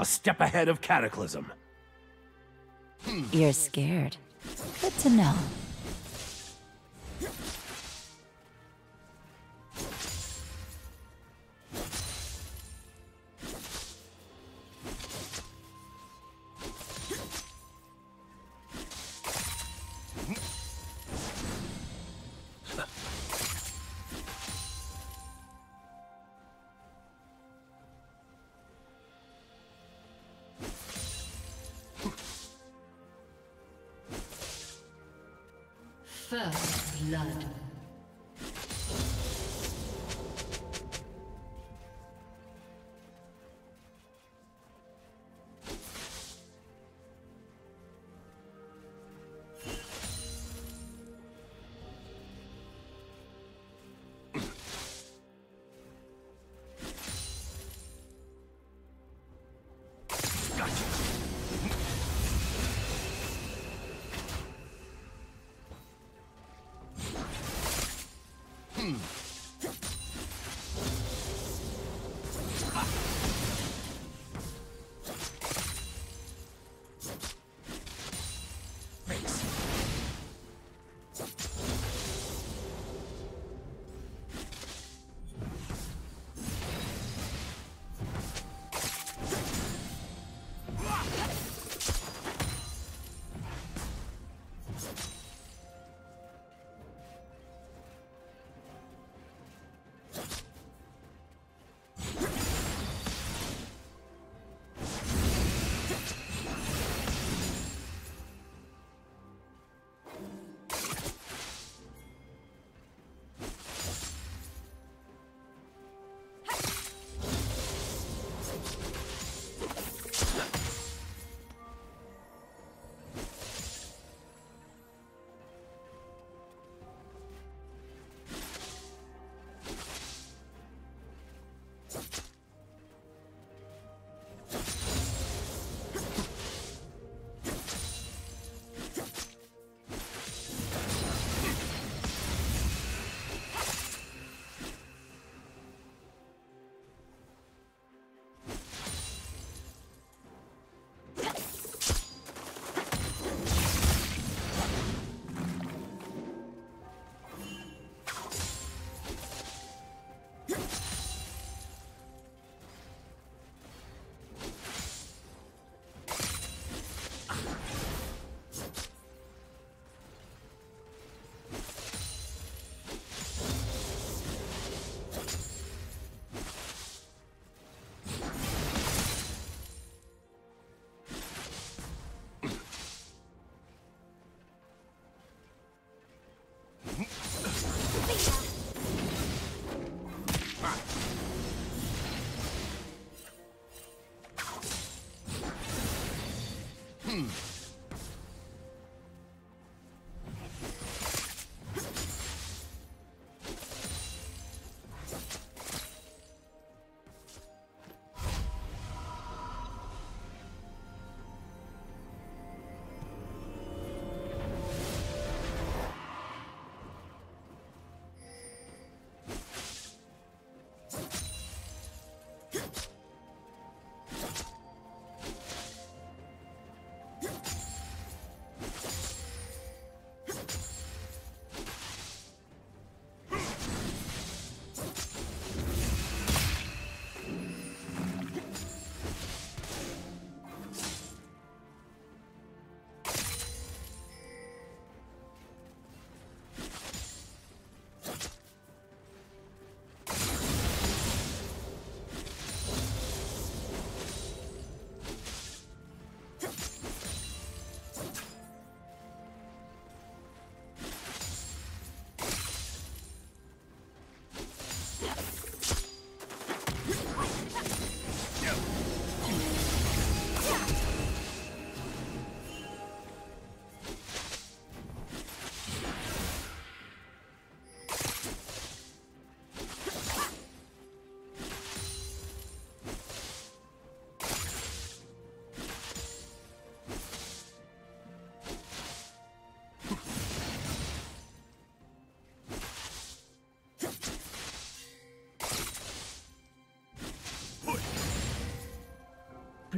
A step ahead of Cataclysm. You're scared. Good to know.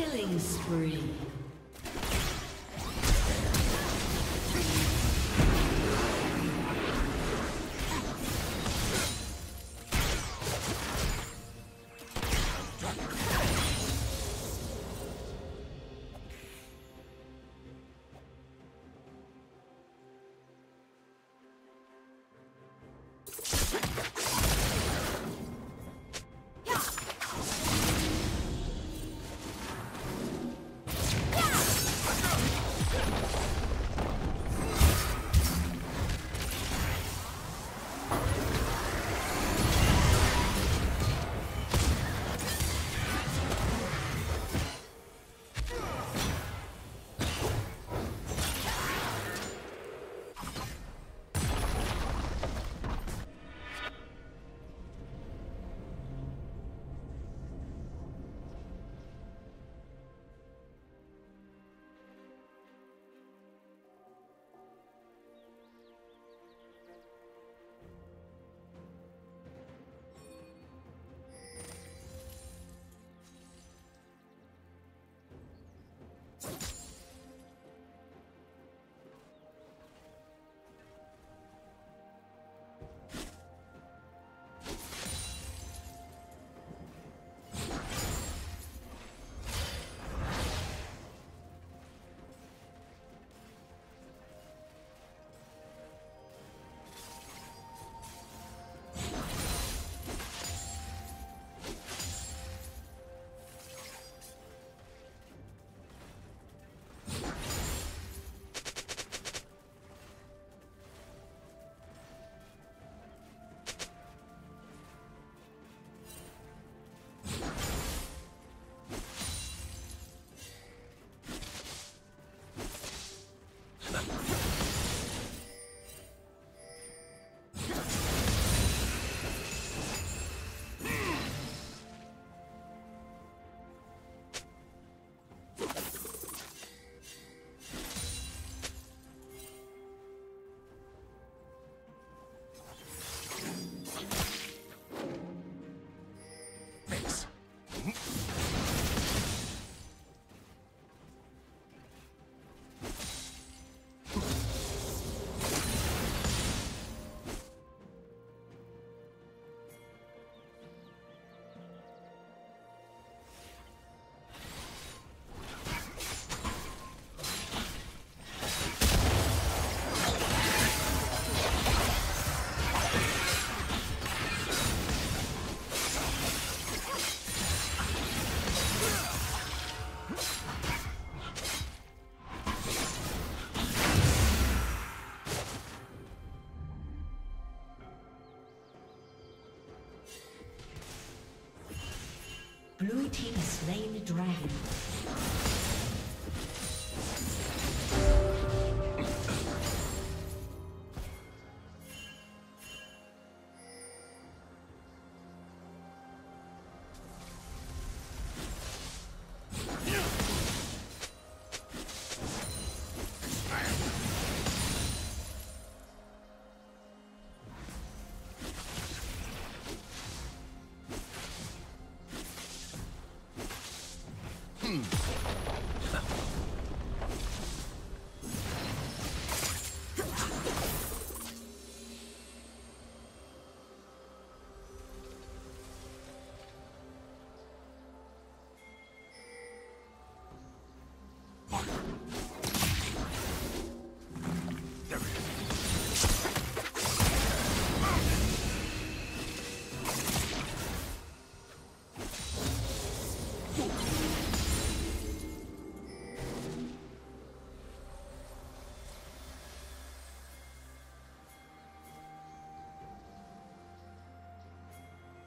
Killing spree.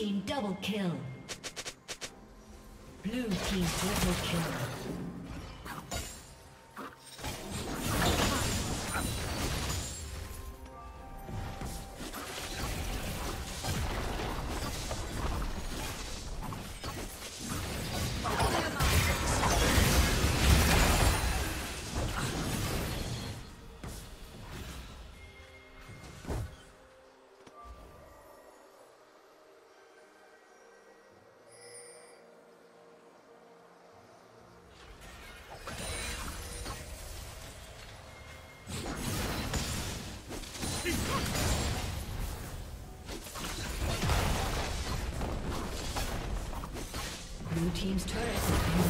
Team double kill. Blue team triple kill. Team's turret. has been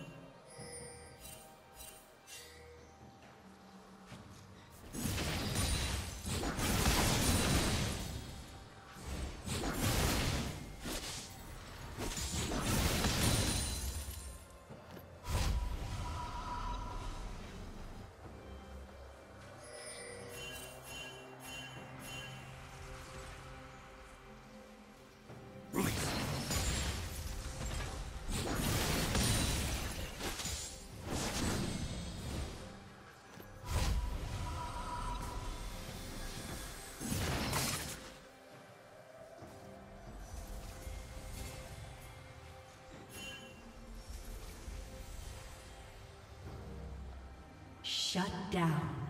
Shut down.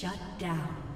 Shut down.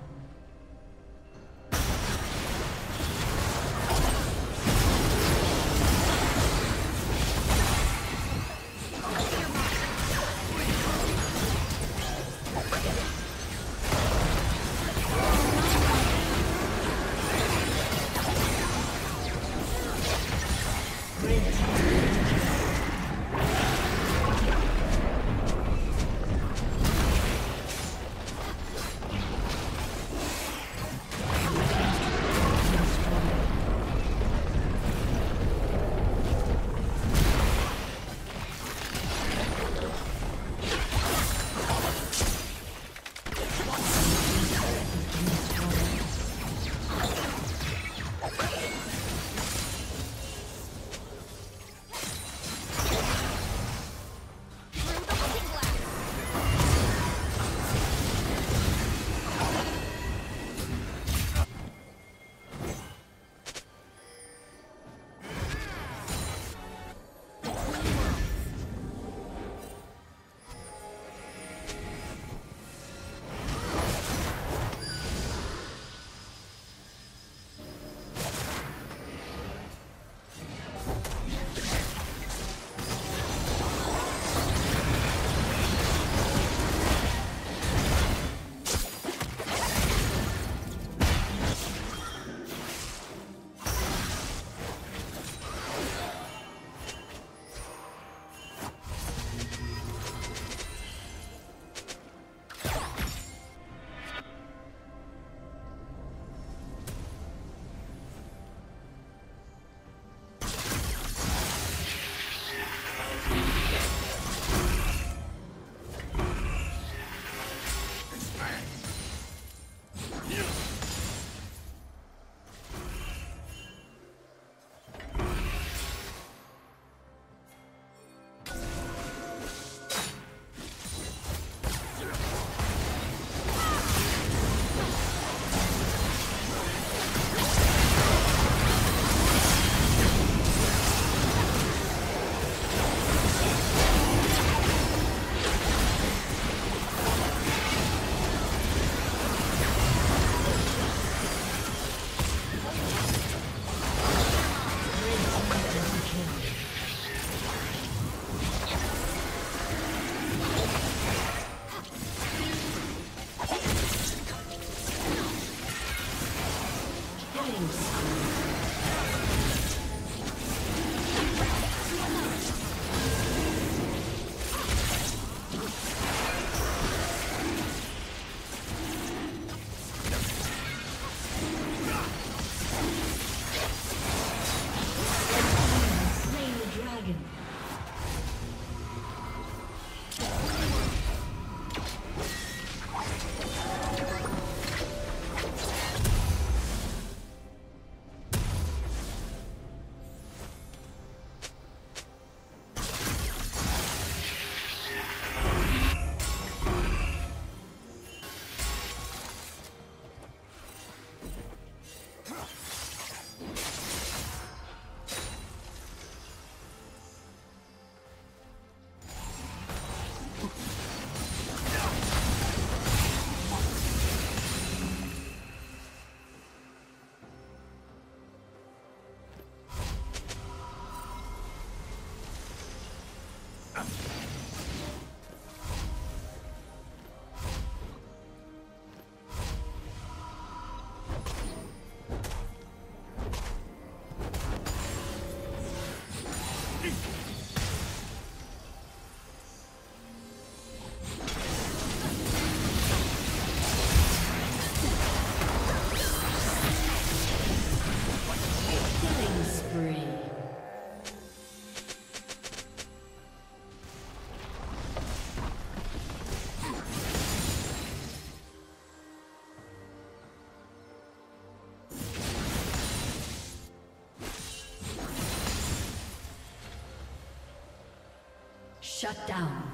spree. Shut down.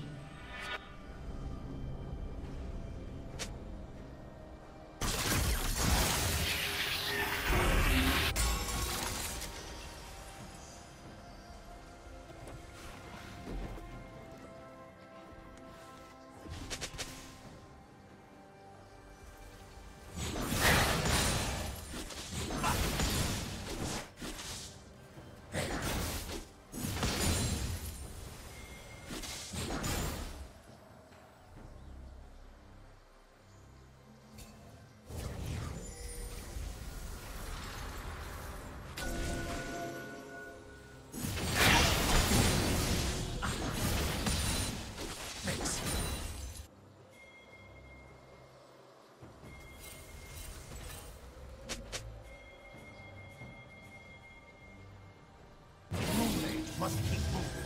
Must keep moving.